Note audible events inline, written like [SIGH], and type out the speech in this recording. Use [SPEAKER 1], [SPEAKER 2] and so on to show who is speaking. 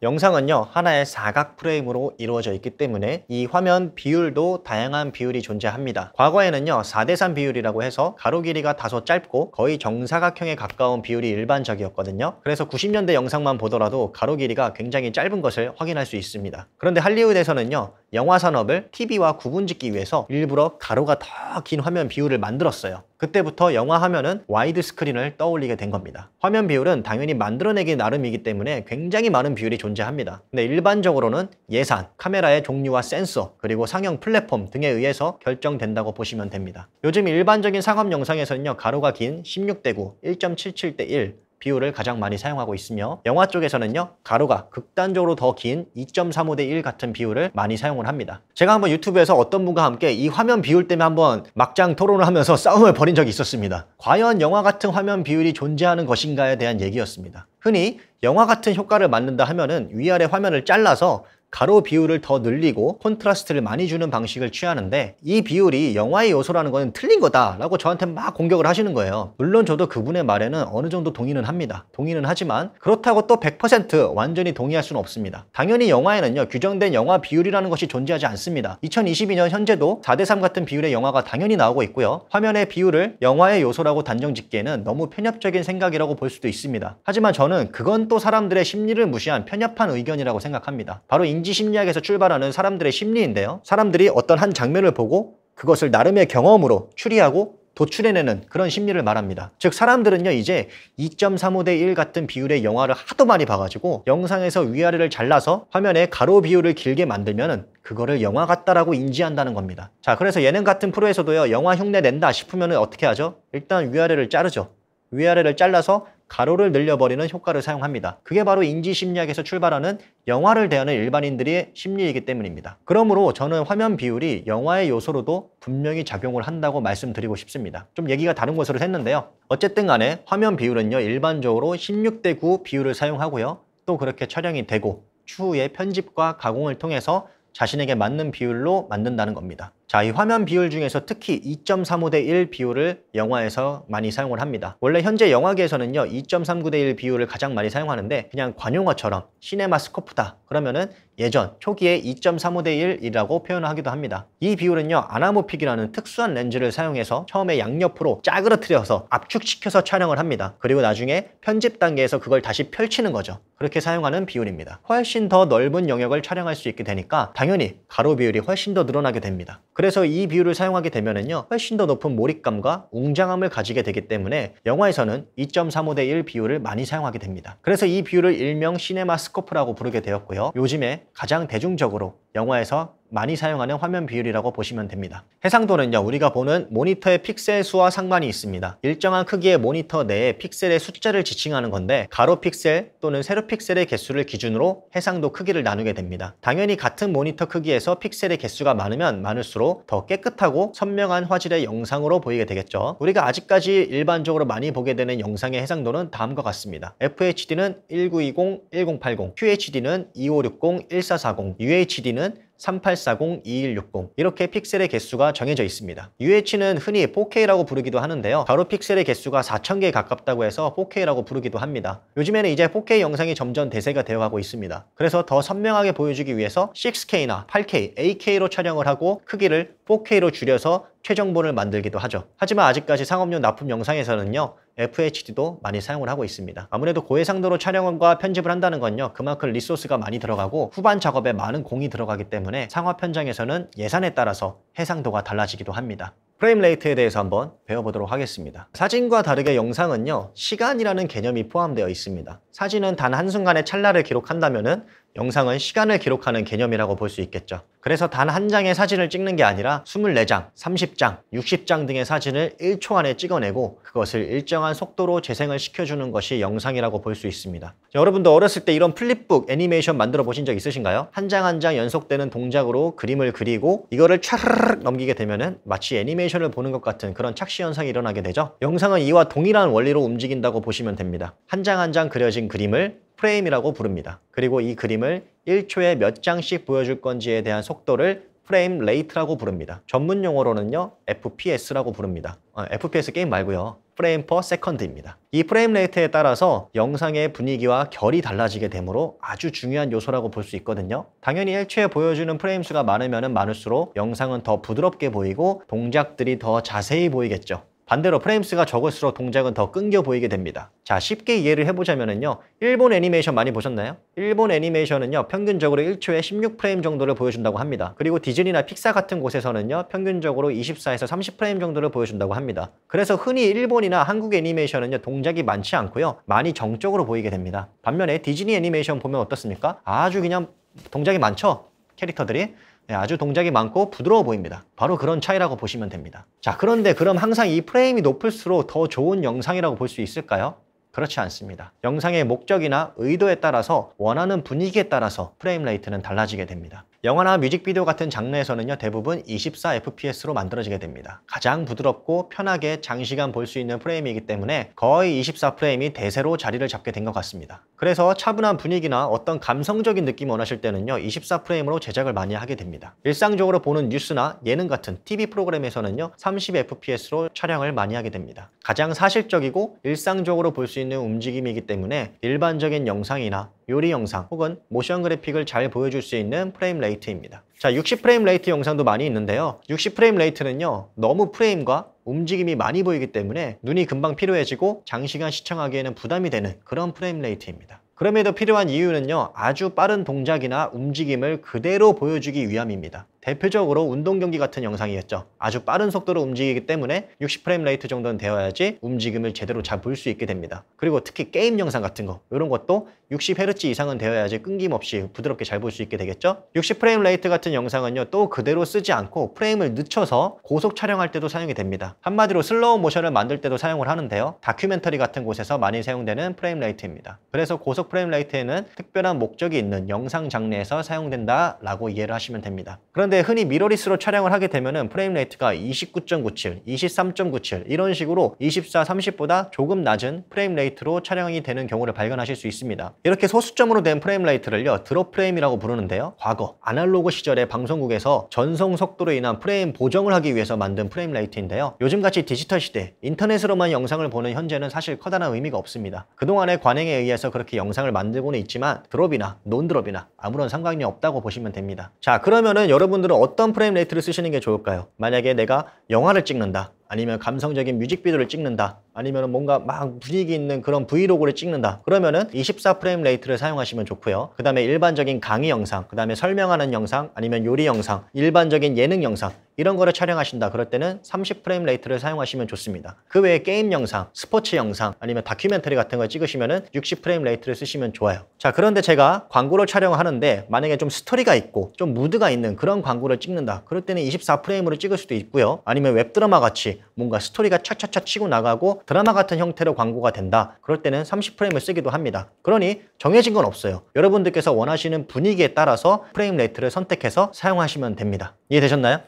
[SPEAKER 1] 영상은요 하나의 사각 프레임으로 이루어져 있기 때문에 이 화면 비율도 다양한 비율이 존재합니다. 과거에는요 4대3 비율이라고 해서 가로 길이가 다소 짧고 거의 정사각형에 가까운 비율이 일반적이었거든요. 그래서 90년대 영상만 보더라도 가로 길이가 굉장히 짧은 것을 확인할 수 있습니다. 그런데 할리우드에서는요 영화 산업을 TV와 구분짓기 위해서 일부러 가로가 더 긴 화면 비율을 만들었어요. 그때부터 영화 화면은 와이드 스크린을 떠올리게 된 겁니다. 화면 비율은 당연히 만들어내기 나름이기 때문에 굉장히 많은 비율이 존재합니다. 근데 일반적으로는 예산, 카메라의 종류와 센서, 그리고 상영 플랫폼 등에 의해서 결정된다고 보시면 됩니다. 요즘 일반적인 상업 영상에서는요 가로가 긴 16대 9, 1.77대 1 비율을 가장 많이 사용하고 있으며 영화 쪽에서는요 가로가 극단적으로 더 긴 2.35대 1 같은 비율을 많이 사용을 합니다. 제가 한번 유튜브에서 어떤 분과 함께 이 화면 비율 때문에 한번 막장 토론을 하면서 [LAUGHS] 싸움을 벌인 적이 있었습니다. 과연 영화 같은 화면 비율이 존재하는 것인가에 대한 얘기였습니다. 흔히 영화 같은 효과를 만든다 하면은 위아래 화면을 잘라서 가로 비율을 더 늘리고 콘트라스트를 많이 주는 방식을 취하는데 이 비율이 영화의 요소라는 것은 틀린 거다 라고 저한테 막 공격을 하시는 거예요. 물론 저도 그분의 말에는 어느 정도 동의는 합니다. 동의는 하지만 그렇다고 또 100% 완전히 동의할 수는 없습니다. 당연히 영화에는요 규정된 영화 비율이라는 것이 존재하지 않습니다. 2022년 현재도 4대3 같은 비율의 영화가 당연히 나오고 있고요. 화면의 비율을 영화의 요소라고 단정 짓기에는 너무 편협적인 생각이라고 볼 수도 있습니다. 하지만 저는 그건 또 사람들의 심리를 무시한 편협한 의견이라고 생각합니다. 바로 인지 심리학에서 출발하는 사람들의 심리인데요. 사람들이 어떤 한 장면을 보고 그것을 나름의 경험으로 추리하고 도출해내는 그런 심리를 말합니다. 즉 사람들은요 이제 2.35대 1 같은 비율의 영화를 하도 많이 봐가지고 영상에서 위아래를 잘라서 화면에 가로 비율을 길게 만들면은 그거를 영화 같다라고 인지한다는 겁니다. 자 그래서 예능 같은 프로에서도요 영화 흉내 낸다 싶으면 어떻게 하죠? 일단 위아래를 자르죠. 위아래를 잘라서 가로를 늘려버리는 효과를 사용합니다. 그게 바로 인지심리학에서 출발하는 영화를 대하는 일반인들의 심리이기 때문입니다. 그러므로 저는 화면 비율이 영화의 요소로도 분명히 작용을 한다고 말씀드리고 싶습니다. 좀 얘기가 다른 곳으로 했는데요. 어쨌든 간에 화면 비율은요 일반적으로 16대 9 비율을 사용하고요. 또 그렇게 촬영이 되고 추후에 편집과 가공을 통해서 자신에게 맞는 비율로 만든다는 겁니다. 자, 이 화면 비율 중에서 특히 2.35 대 1 비율을 영화에서 많이 사용을 합니다. 원래 현재 영화계에서는요, 2.39 대 1 비율을 가장 많이 사용하는데 그냥 관용어처럼 시네마 스코프다 그러면은 예전 초기에 2.35 대 1이라고 표현을 하기도 합니다. 이 비율은요, anamorphic이라는 특수한 렌즈를 사용해서 처음에 양옆으로 짜그러뜨려서 압축시켜서 촬영을 합니다. 그리고 나중에 편집 단계에서 그걸 다시 펼치는 거죠. 그렇게 사용하는 비율입니다. 훨씬 더 넓은 영역을 촬영할 수 있게 되니까 당연히 가로 비율이 훨씬 더 늘어나게 됩니다. 그래서 이 비율을 사용하게 되면은요 훨씬 더 높은 몰입감과 웅장함을 가지게 되기 때문에 영화에서는 2.35대 1 비율을 많이 사용하게 됩니다. 그래서 이 비율을 일명 시네마 스코프라고 부르게 되었고요. 요즘에 가장 대중적으로 영화에서 많이 사용하는 화면 비율이라고 보시면 됩니다. 해상도는요, 우리가 보는 모니터의 픽셀 수와 상관이 있습니다. 일정한 크기의 모니터 내에 픽셀의 숫자를 지칭하는 건데 가로 픽셀 또는 세로 픽셀의 개수를 기준으로 해상도 크기를 나누게 됩니다. 당연히 같은 모니터 크기에서 픽셀의 개수가 많으면 많을수록 더 깨끗하고 선명한 화질의 영상으로 보이게 되겠죠. 우리가 아직까지 일반적으로 많이 보게 되는 영상의 해상도는 다음과 같습니다. FHD는 1920, 1080, QHD는 2560, 1440, UHD는 3840-2160 이렇게 픽셀의 개수가 정해져 있습니다. UH는 흔히 4K라고 부르기도 하는데요. 바로 픽셀의 개수가 4000개에 가깝다고 해서 4K라고 부르기도 합니다. 요즘에는 이제 4K 영상이 점점 대세가 되어가고 있습니다. 그래서 더 선명하게 보여주기 위해서 6K나 8K, 8K로 촬영을 하고 크기를 4K로 줄여서 최정본을 만들기도 하죠. 하지만 아직까지 상업용 납품 영상에서는요. FHD도 많이 사용을 하고 있습니다. 아무래도 고해상도로 촬영과 편집을 한다는 건요. 그만큼 resource가 많이 들어가고 후반 작업에 많은 공이 들어가기 때문에 상업 현장에서는 예산에 따라서 해상도가 달라지기도 합니다. frame rate에 대해서 한번 배워보도록 하겠습니다. 사진과 다르게 영상은요. 시간이라는 개념이 포함되어 있습니다. 사진은 단 한순간의 찰나를 기록한다면 영상은 시간을 기록하는 개념이라고 볼 수 있겠죠. 그래서 단 한 장의 사진을 찍는 게 아니라 24장, 30장, 60장 등의 사진을 1초 안에 찍어내고 그것을 일정한 속도로 재생을 시켜주는 것이 영상이라고 볼 수 있습니다. 여러분도 어렸을 때 이런 flipbook 애니메이션 만들어 보신 적 있으신가요? 한 장 한 장 연속되는 동작으로 그림을 그리고 이거를 차르르 넘기게 되면 마치 애니메이션을 보는 것 같은 그런 착시 현상이 일어나게 되죠. 영상은 이와 동일한 원리로 움직인다고 보시면 됩니다. 한 장 한 장 그려진 그림을 프레임이라고 부릅니다. 그리고 이 그림을 1초에 몇 장씩 보여줄 건지에 대한 속도를 frame rate라고 부릅니다. 전문 용어로는요, FPS라고 부릅니다. 아, FPS 게임 말고요. frame per second입니다. 이 frame rate에 따라서 영상의 분위기와 결이 달라지게 되므로 아주 중요한 요소라고 볼 수 있거든요. 당연히 일초에 보여주는 프레임 수가 많으면 많을수록 영상은 더 부드럽게 보이고 동작들이 더 자세히 보이겠죠. 반대로 프레임수가 적을수록 동작은 더 끊겨 보이게 됩니다. 자, 쉽게 이해를 해보자면요. 일본 애니메이션 많이 보셨나요? 일본 애니메이션은요, 평균적으로 1초에 16프레임 정도를 보여준다고 합니다. 그리고 디즈니나 픽사 같은 곳에서는요, 평균적으로 24에서 30프레임 정도를 보여준다고 합니다. 그래서 흔히 일본이나 한국 애니메이션은요, 동작이 많지 않고요, 많이 정적으로 보이게 됩니다. 반면에 디즈니 애니메이션 보면 어떻습니까? 아주 그냥 동작이 많죠? 캐릭터들이. 네, 아주 동작이 많고 부드러워 보입니다. 바로 그런 차이라고 보시면 됩니다. 자, 그런데 그럼 항상 이 프레임이 높을수록 더 좋은 영상이라고 볼 수 있을까요? 그렇지 않습니다. 영상의 목적이나 의도에 따라서 원하는 분위기에 따라서 frame rate는 달라지게 됩니다. 영화나 뮤직비디오 같은 장르에서는요 대부분 24fps로 만들어지게 됩니다. 가장 부드럽고 편하게 장시간 볼 수 있는 프레임이기 때문에 거의 24프레임이 대세로 자리를 잡게 된 것 같습니다. 그래서 차분한 분위기나 어떤 감성적인 느낌 원하실 때는요 24프레임으로 제작을 많이 하게 됩니다. 일상적으로 보는 뉴스나 예능 같은 TV 프로그램에서는요 30fps로 촬영을 많이 하게 됩니다. 가장 사실적이고 일상적으로 볼 수 있는 움직임이기 때문에 일반적인 영상이나 요리 영상 혹은 motion graphic을 잘 보여줄 수 있는 frame rate입니다. 자, 60 frame rate 영상도 많이 있는데요. 60 frame rate는요, 너무 프레임과 움직임이 많이 보이기 때문에 눈이 금방 피로해지고 장시간 시청하기에는 부담이 되는 그런 frame rate입니다. 그럼에도 필요한 이유는요, 아주 빠른 동작이나 움직임을 그대로 보여주기 위함입니다. 대표적으로 운동 경기 같은 영상이었죠. 아주 빠른 속도로 움직이기 때문에 60 frame rate 정도는 되어야지 움직임을 제대로 잘 볼 수 있게 됩니다. 그리고 특히 게임 영상 같은 거 이런 것도 60Hz 이상은 되어야지 끊김없이 부드럽게 잘 볼 수 있게 되겠죠. 60 frame rate 같은 영상은요 또 그대로 쓰지 않고 프레임을 늦춰서 고속 촬영할 때도 사용이 됩니다. 한마디로 슬로우 모션을 만들 때도 사용을 하는데요. 다큐멘터리 같은 곳에서 많이 사용되는 frame rate입니다. 그래서 고속 frame rate에는 특별한 목적이 있는 영상 장르에서 사용된다라고 이해를 하시면 됩니다. 그런데 흔히 미러리스로 촬영을 하게 되면은 frame rate가 29.97, 23.97 이런 식으로 24, 30보다 조금 낮은 frame rate로 촬영이 되는 경우를 발견하실 수 있습니다. 이렇게 소수점으로 된 frame rate를요 drop frame이라고 부르는데요. 과거 아날로그 시절에 방송국에서 전송 속도로 인한 프레임 보정을 하기 위해서 만든 frame rate인데요. 요즘같이 디지털 시대 인터넷으로만 영상을 보는 현재는 사실 커다란 의미가 없습니다. 그동안의 관행에 의해서 그렇게 영상을 만들고는 있지만 drop이나 non-drop이나 아무런 상관이 없다고 보시면 됩니다. 자 그러면은 여러분들 여러분들은 어떤 frame rate를 쓰시는 게 좋을까요? 만약에 내가 영화를 찍는다. 아니면 감성적인 뮤직비디오를 찍는다. 아니면 뭔가 막 분위기 있는 그런 브이로그를 찍는다. 그러면은 24 frame rate를 사용하시면 좋고요. 그 다음에 일반적인 강의 영상, 그 다음에 설명하는 영상, 아니면 요리 영상, 일반적인 예능 영상 이런 거를 촬영하신다. 그럴 때는 30 frame rate를 사용하시면 좋습니다. 그 외에 게임 영상, 스포츠 영상, 아니면 다큐멘터리 같은 걸 찍으시면은 60 frame rate를 쓰시면 좋아요. 자, 그런데 제가 광고를 촬영하는데 만약에 좀 스토리가 있고 좀 무드가 있는 그런 광고를 찍는다. 그럴 때는 24프레임으로 찍을 수도 있고요. 아니면 웹드라마 같이 뭔가 스토리가 차차차 치고 나가고 드라마 같은 형태로 광고가 된다. 그럴 때는 30프레임을 쓰기도 합니다. 그러니 정해진 건 없어요. 여러분들께서 원하시는 분위기에 따라서 frame rate를 선택해서 사용하시면 됩니다. 이해되셨나요?